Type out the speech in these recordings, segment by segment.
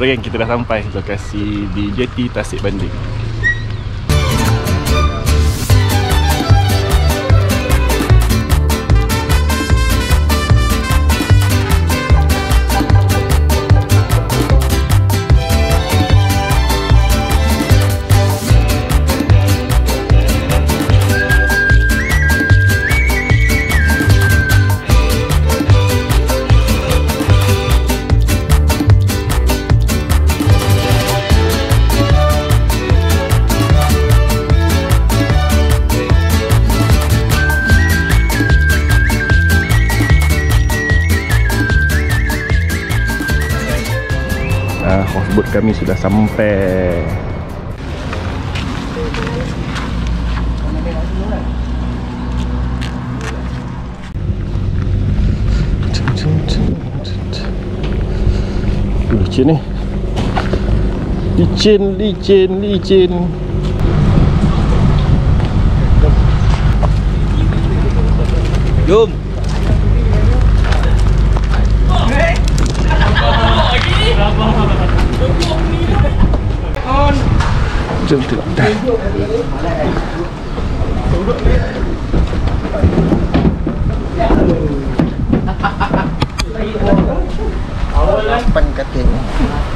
Orang kita dah sampai lokasi di JT Tasik Banding. Kami sudah sampai. Licin ni Licin, licin, licin Jom. Jom tengok dah. Lapan katanya. Kan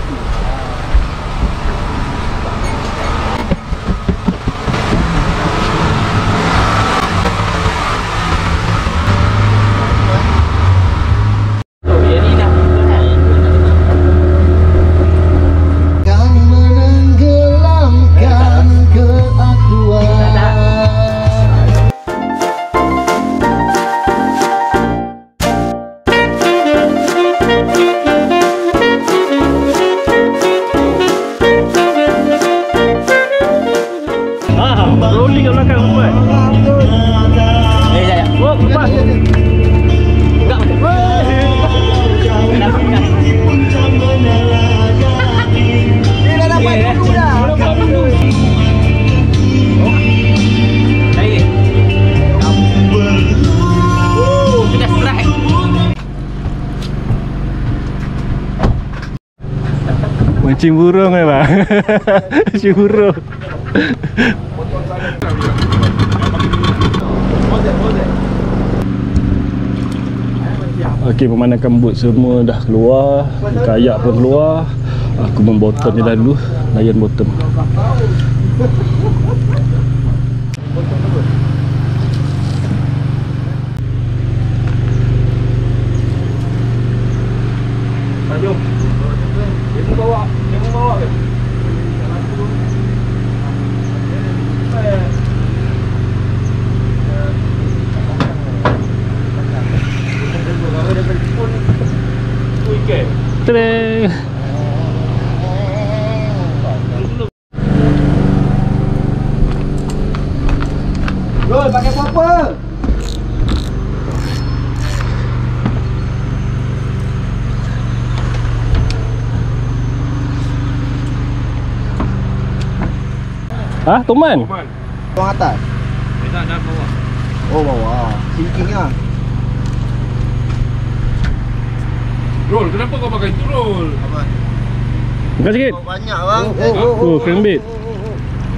Rolling kat belakang buat. Eh, jap, jap. Oh, pas. Enggak. Kenapa enggak? Dia dah dapat dulu dah. Lagi. Uh, sudah strike. Mancing burung eh bang Mancing burung Okey pemandangan bot semua dah keluar Kayak pun keluar. Aku membottom je dah dulu Layan bottom Rol, pakai apa? Ah, Toman Tuang atas. Oh, bawah. Sinking ah. Rol, kenapa kau pakai itu Rol? Buka sikit Oh, banyak bang. Oh, crankbait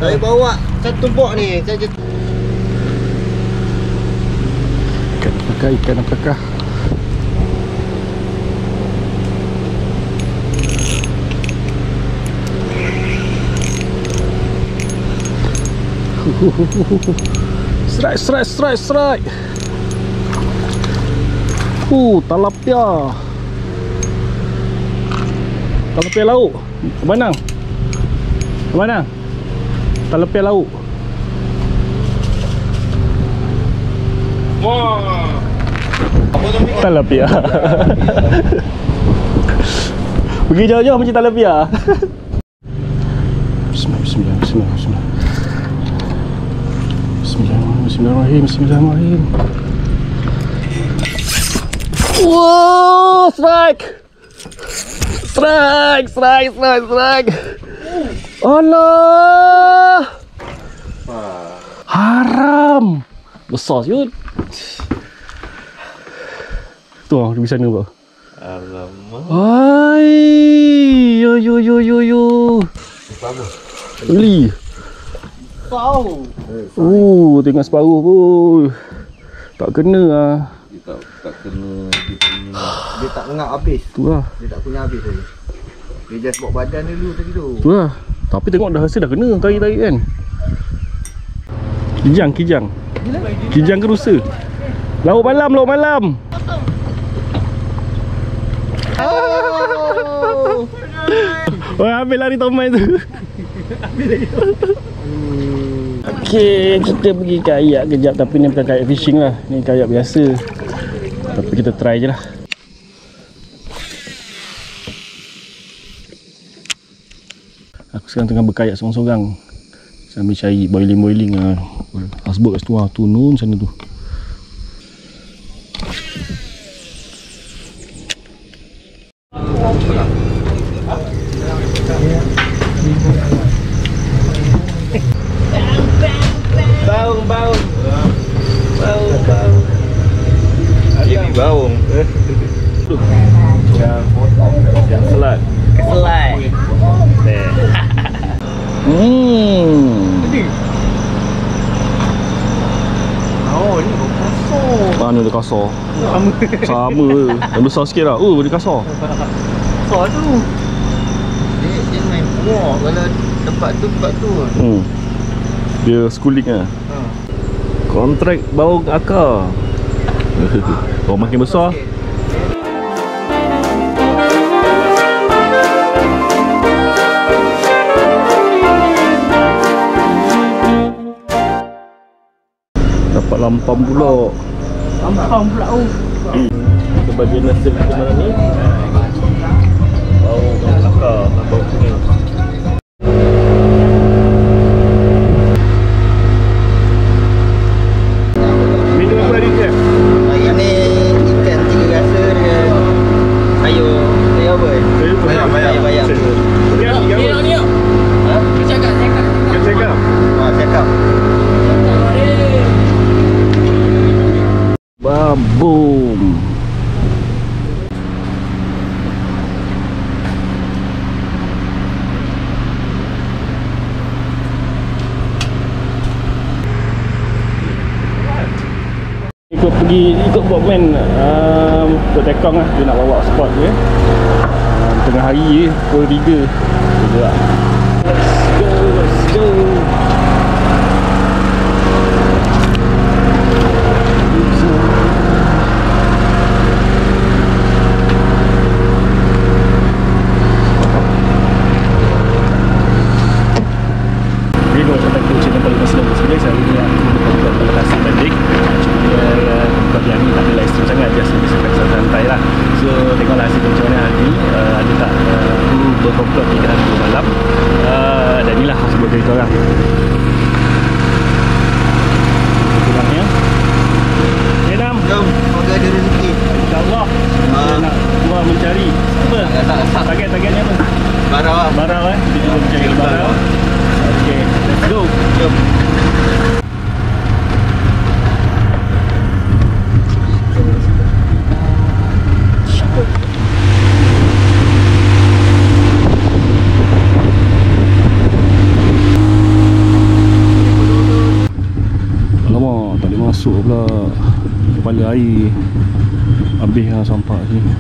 Saya bawa satu bok ni. Saya je Ikan apakah, ikan apakah Strike, strike, strike, strike. Uh, talapia. Talapia lauk. Mana? Mana? Talapia lauk Talapia Pergi jauh-jauh macam Bismillah, bismillah, bismillah, bismillah Bismillahirrahmanirrahim, bismillahirrahmanirrahim. Wow, strike! Strike, strike, strike, strike. Allah! Haram! Besar siut Tu ah, di sana apa? Alamak. Ai, yo yo yo yo yo. Beli. Pau. Oh, tengok separuh pun. Tak kena ah. Dia tak tak kena dia punya dia tak ngap habis. Tu lah. Dia tak punya habis tadi. Dia just bawa badan dulu tadi tu. Tu lah. Tapi tengok dah rasa dah kena tarik-tarik kan. Kijang, kijang. Kijang ke rusa? Lauk malam, lauk malam. Oh. Oh, ambil lari Tomai tu. Okey, kita pergi kayak kejap tapi ni bukan kayak fishing lah. Ni kayak biasa. Tapi kita try je lah. Aku sekarang tengah berkayak seorang-seorang Sambil cari boiling-boiling lah. Houseboat kat situ lah, tu nun sana tu Baung baung. Baung baung. Ini baung. Yang Yang selat Selai. Hmm Oh, ni kosong. Mana dia kasar. Sama. Sama. Yang besar sikit lah. Oh dia kasar. Kau tu. Dia dia main buah kalau tempat tu tempat tu. Hmm. Dia schooling lah. Ha. Kontrak bau akar. Kalau makin besar. Dapat lampam pula Lampam pula oh. Kita bagian nasi kita malam ni Bau akar Bau kuning Minum apa hari ni? Hari ni ikan tiga rasa dengan sayur sayur apa? Saya tu Bayam, bayam. Bayam. Ya, ya. ni Ha? Cakap, cakap. Kan cakap. Ha, cakap. Babum. Ikut pergi, ikut buat man um, Ikut tekong lah, dia nak bawa spot dia. Um, Tengah hari je, pukul 3 Dia lah 走两。Pula Kepala air. Habis lah sampah sini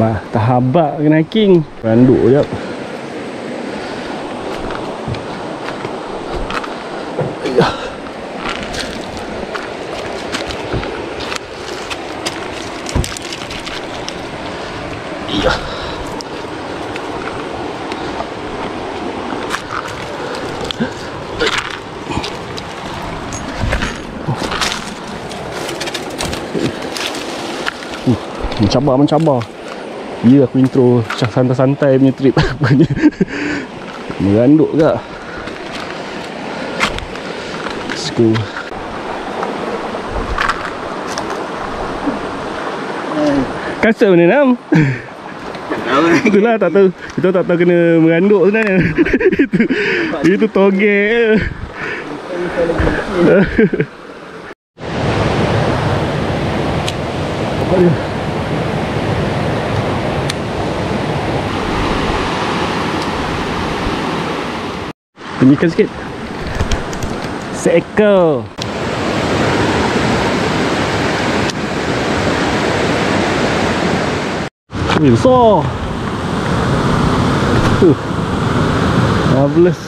bah, tak habak kena hiking. Randuk jap Mencabar mencabar. Ya aku intro macam santai-santai punya trip. Meranduk ke? Let's go. Kasut mana nam? Itulah tak tahu Kita tak tahu kena meranduk sebenarnya Itu Itu togek je Aduh. Tinggikan sikit. Seekor. Ui, besar. Uh, Marvelous.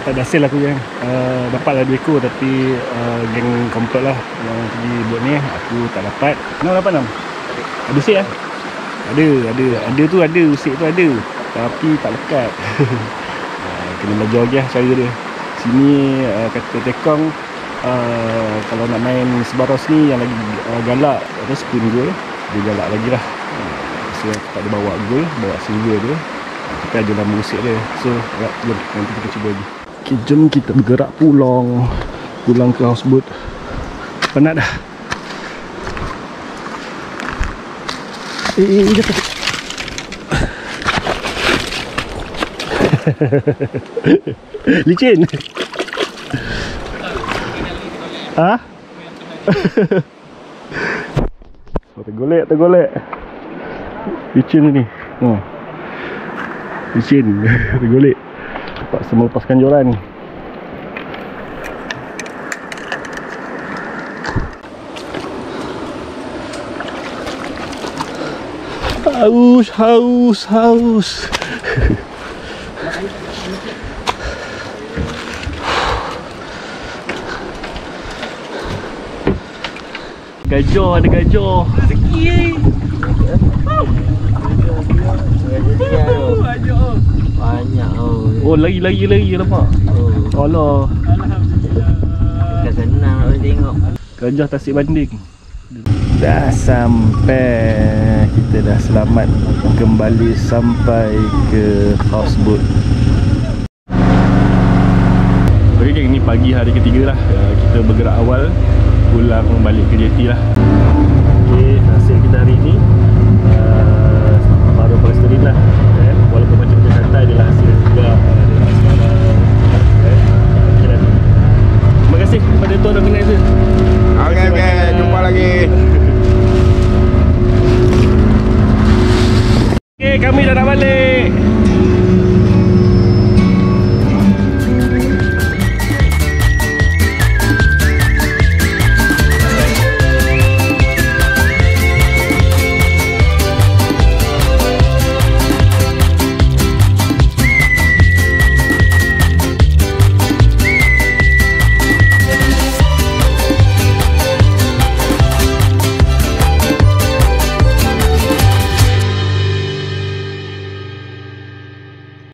Tak ada hasil aku je uh, Dapatlah dua ekor tapi uh, Geng komplot lah. Yang pergi buat ni Aku tak dapat. Enam dapat enam? Ada usik lah? Ada, ada. Ada tu ada, usik tu ada. Tapi tak lekat. Uh, Kena belajar lagi lah cara dia. Sini uh, kata tekong uh, Kalau nak main sebaros ni Yang lagi uh, galak Ada spoon goal. Dia galak lagi lah. Uh, So aku tak ada bawa goal Bawa silver tu Tapi ada nama usik dia. So ya, jom nanti kita cuba lagi. Okay, jom kita bergerak pulang. Pulang ke houseboat. Penat dah Jatuh Licin. Ha? oh, tergolek, tergolek. Licin ni. Oh. Licin Tergolek. Terpaksa melepaskan joran Haus, haus, haus. Gajah, ada gajah. Banyak Banyak oh. Oh, lari, lari, lari lemak oh. Allah Bukan senang nak tengok. Gajah tasik banding Dah sampai Kita dah selamat Kembali sampai ke houseboat Okay geng, ni pagi hari ketiga lah. Uh, Kita bergerak awal Pulang balik ke JT lah. Okay, hasil kita hari ni